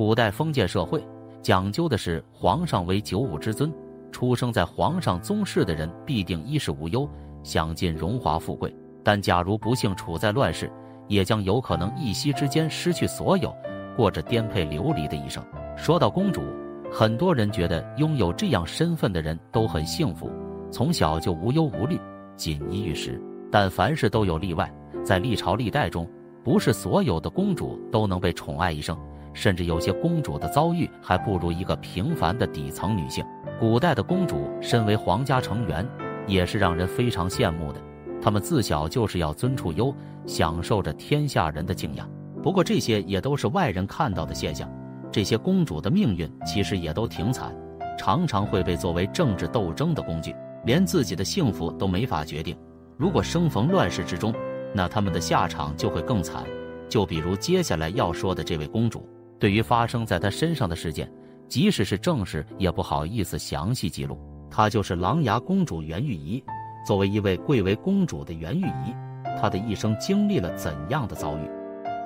古代封建社会讲究的是皇上为九五之尊，出生在皇上宗室的人必定衣食无忧，享尽荣华富贵。但假如不幸处在乱世，也将有可能一夕之间失去所有，过着颠沛流离的一生。说到公主，很多人觉得拥有这样身份的人都很幸福，从小就无忧无虑，锦衣玉食。但凡事都有例外，在历朝历代中，不是所有的公主都能被宠爱一生，甚至有些公主的遭遇还不如一个平凡的底层女性。古代的公主身为皇家成员，也是让人非常羡慕的。她们自小就是要尊处优，享受着天下人的敬仰。不过这些也都是外人看到的现象，这些公主的命运其实也都挺惨，常常会被作为政治斗争的工具，连自己的幸福都没法决定。如果生逢乱世之中，那他们的下场就会更惨。就比如接下来要说的这位公主，对于发生在他身上的事件，即使是正史也不好意思详细记录。她就是琅琊公主袁玉仪。作为一位贵为公主的袁玉仪，她的一生经历了怎样的遭遇？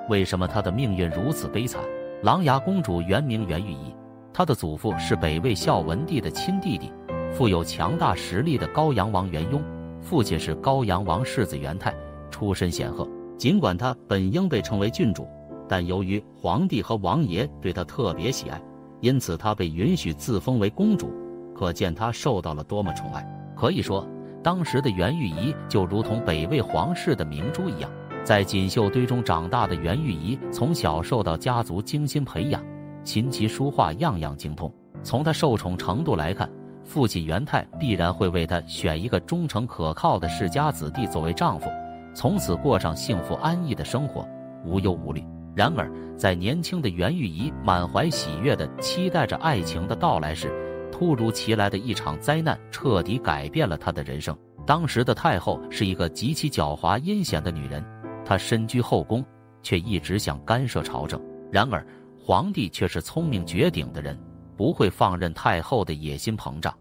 为什么她的命运如此悲惨？琅琊公主原名袁玉仪，她的祖父是北魏孝文帝的亲弟弟，富有强大实力的高阳王袁雍。父亲是高阳王世子元泰，出身显赫。尽管他本应被称为郡主，但由于皇帝和王爷对他特别喜爱，因此他被允许自封为公主。可见他受到了多么宠爱。可以说，当时的袁玉仪就如同北魏皇室的明珠一样。在锦绣堆中长大的袁玉仪，从小受到家族精心培养，琴棋书画样样精通。从她受宠程度来看，父亲元泰必然会为她选一个忠诚可靠的世家子弟作为丈夫，从此过上幸福安逸的生活，无忧无虑。然而，在年轻的袁玉仪满怀喜悦地期待着爱情的到来时，突如其来的一场灾难彻底改变了她的人生。当时的太后是一个极其狡猾阴险的女人，她身居后宫，却一直想干涉朝政。然而，皇帝却是聪明绝顶的人。不会放任太后的野心膨胀，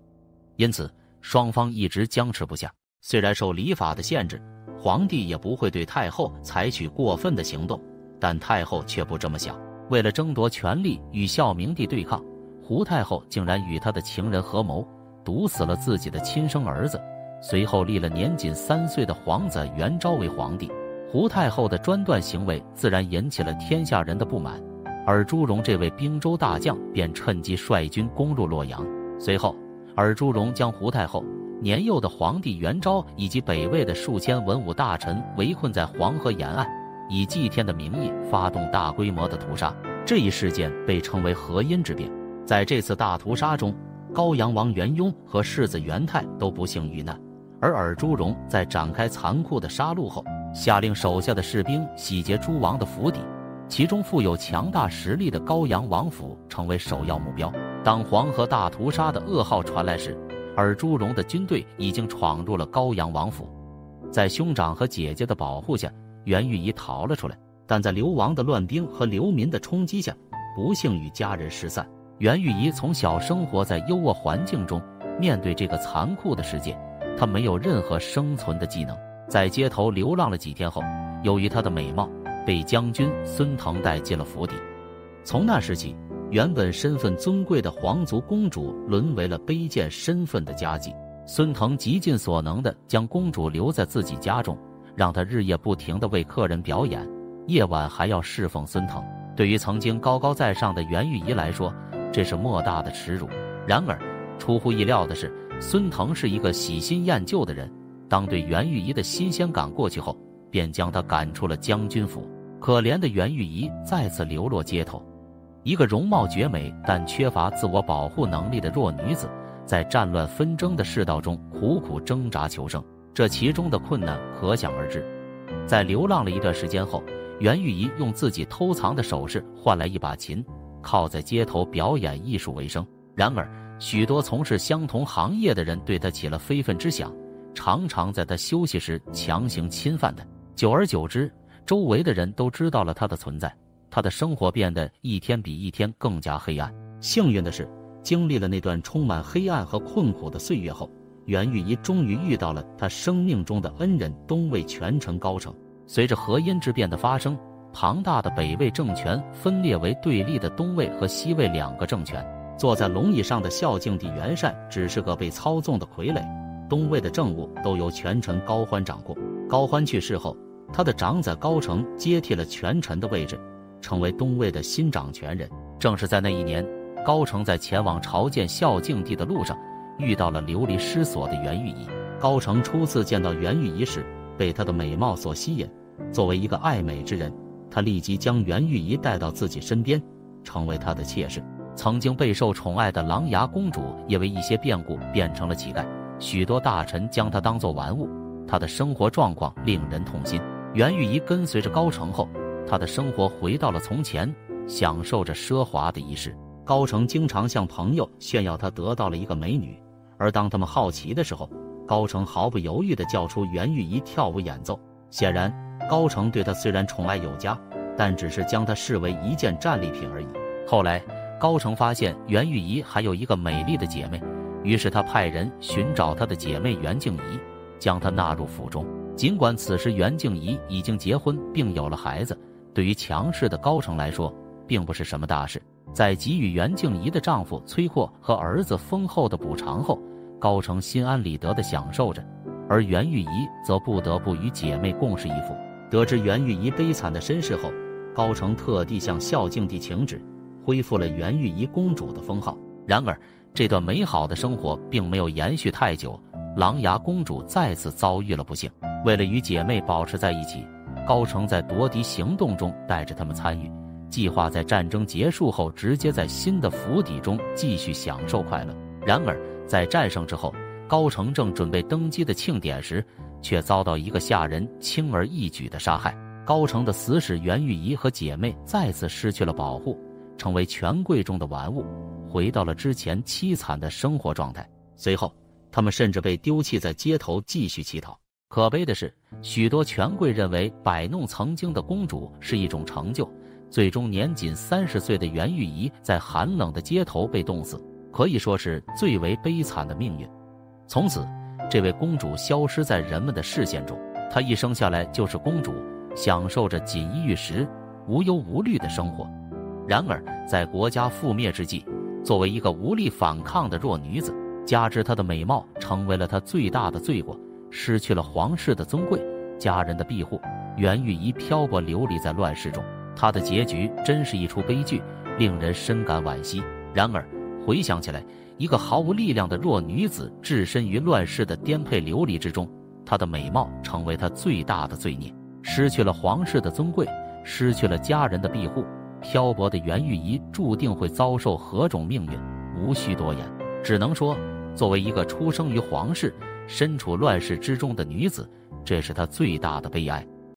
因此双方一直僵持不下。虽然受礼法的限制，皇帝也不会对太后采取过分的行动，但太后却不这么想。为了争夺权力与孝明帝对抗，胡太后竟然与他的情人合谋，毒死了自己的亲生儿子，随后立了年仅三岁的皇子元昭为皇帝。胡太后的专断行为自然引起了天下人的不满。尔朱荣这位兵州大将便趁机率军攻入洛阳。随后，尔朱荣将胡太后、年幼的皇帝元昭以及北魏的数千文武大臣围困在黄河沿岸，以祭天的名义发动大规模的屠杀。这一事件被称为河阴之变。在这次大屠杀中，高阳王元雍和世子元泰都不幸遇难。而尔朱荣在展开残酷的杀戮后，下令手下的士兵洗劫诸王的府邸。其中富有强大实力的高阳王府成为首要目标。当黄河大屠杀的噩耗传来时，尔朱荣的军队已经闯入了高阳王府。在兄长和姐姐的保护下，袁玉仪逃了出来。但在流亡的乱兵和流民的冲击下，不幸与家人失散。袁玉仪从小生活在优渥环境中，面对这个残酷的世界，她没有任何生存的技能。在街头流浪了几天后，由于她的美貌。被将军孙腾带进了府邸，从那时起，原本身份尊贵的皇族公主沦为了卑贱身份的家妓。孙腾极尽所能地将公主留在自己家中，让她日夜不停地为客人表演，夜晚还要侍奉孙腾。对于曾经高高在上的袁玉仪来说，这是莫大的耻辱。然而，出乎意料的是，孙腾是一个喜新厌旧的人。当对袁玉仪的新鲜感过去后，便将她赶出了将军府。可怜的袁玉仪再次流落街头，一个容貌绝美但缺乏自我保护能力的弱女子，在战乱纷争的世道中苦苦挣扎求生，这其中的困难可想而知。在流浪了一段时间后，袁玉仪用自己偷藏的首饰换来一把琴，靠在街头表演艺术为生。然而，许多从事相同行业的人对她起了非分之想，常常在她休息时强行侵犯她。久而久之，周围的人都知道了他的存在，他的生活变得一天比一天更加黑暗。幸运的是，经历了那段充满黑暗和困苦的岁月后，袁玉仪终于遇到了他生命中的恩人东魏权臣高澄。随着河阴之变的发生，庞大的北魏政权分裂为对立的东魏和西魏两个政权。坐在龙椅上的孝敬帝元善只是个被操纵的傀儡，东魏的政务都由权臣高欢掌控。高欢去世后，他的长子高澄接替了权臣的位置，成为东魏的新掌权人。正是在那一年，高澄在前往朝见孝敬帝的路上，遇到了流离失所的袁玉仪。高成初次见到袁玉仪时，被她的美貌所吸引。作为一个爱美之人，他立即将袁玉仪带到自己身边，成为他的妾室。曾经备受宠爱的琅琊公主，也为一些变故变成了乞丐。许多大臣将她当作玩物，她的生活状况令人痛心。袁玉仪跟随着高成后，她的生活回到了从前，享受着奢华的仪式。高成经常向朋友炫耀他得到了一个美女，而当他们好奇的时候，高成毫不犹豫地叫出袁玉仪跳舞演奏。显然，高成对她虽然宠爱有加，但只是将她视为一件战利品而已。后来。高成发现袁玉仪还有一个美丽的姐妹，于是他派人寻找她的姐妹袁静怡，将她纳入府中。尽管此时袁静怡已经结婚并有了孩子，对于强势的高成来说，并不是什么大事。在给予袁静怡的丈夫崔阔和儿子丰厚的补偿后，高澄心安理得地享受着，而袁玉仪则不得不与姐妹共侍一夫。得知袁玉仪悲惨的身世后，高澄特地向孝敬帝请旨。恢复了袁玉仪公主的封号。然而，这段美好的生活并没有延续太久。琅琊公主再次遭遇了不幸。为了与姐妹保持在一起，高澄在夺嫡行动中带着他们参与，计划在战争结束后直接在新的府邸中继续享受快乐。然而，在战胜之后，高成正准备登基的庆典时，却遭到一个下人轻而易举的杀害。高成的死使袁玉仪和姐妹再次失去了保护。成为权贵中的玩物，回到了之前凄惨的生活状态。随后，他们甚至被丢弃在街头，继续乞讨。可悲的是，许多权贵认为摆弄曾经的公主是一种成就，最终年仅三十岁的袁玉仪在寒冷的街头被冻死，可以说是最为悲惨的命运。从此，这位公主消失在人们的视线中。她一生下来就是公主，享受着锦衣玉食、无忧无虑的生活。然而，在国家覆灭之际，作为一个无力反抗的弱女子，加之她的美貌成为了她最大的罪过，失去了皇室的尊贵、家人的庇护，袁玉仪漂泊流离在乱世中，她的结局真是一出悲剧，令人深感惋惜。然而，回想起来，一个毫无力量的弱女子置身于乱世的颠沛流离之中，她的美貌成为她最大的罪孽，失去了皇室的尊贵，失去了家人的庇护。漂泊的袁玉仪注定会遭受何种命运，无需多言，只能说，作为一个出生于皇室、身处乱世之中的女子，这是她最大的悲哀。